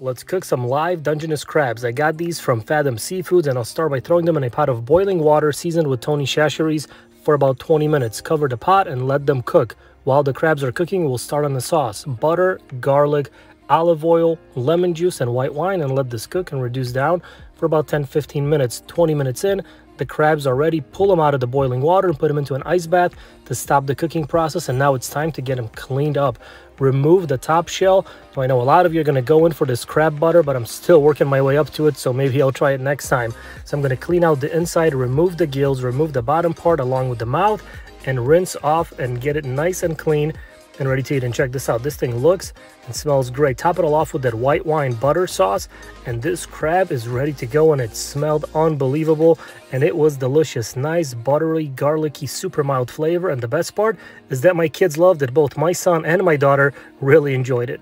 Let's cook some live Dungeness crabs. I got these from Fathom Seafoods and I'll start by throwing them in a pot of boiling water seasoned with Tony Chachere's for about 20 minutes. Cover the pot and let them cook. While the crabs are cooking, we'll start on the sauce. Butter, garlic, olive oil, lemon juice, and white wine and let this cook and reduce down for about 10-15 minutes. 20 minutes in, the crabs are ready. Pull them out of the boiling water and put them into an ice bath to stop the cooking process. And now it's time to get them cleaned up. Remove the top shell. I know a lot of you are going to go in for this crab butter, but I'm still working my way up to it. So maybe I'll try it next time. So I'm going to clean out the inside, remove the gills, remove the bottom part along with the mouth and rinse off and get it nice and clean and ready to eat. And check this out. This thing looks and smells great. Top it all off with that white wine butter sauce. And this crab is ready to go and it smelled unbelievable. And it was delicious. Nice, buttery, garlicky, super mild flavor. And the best part is that my kids loved it. Both my son and my daughter really enjoyed it.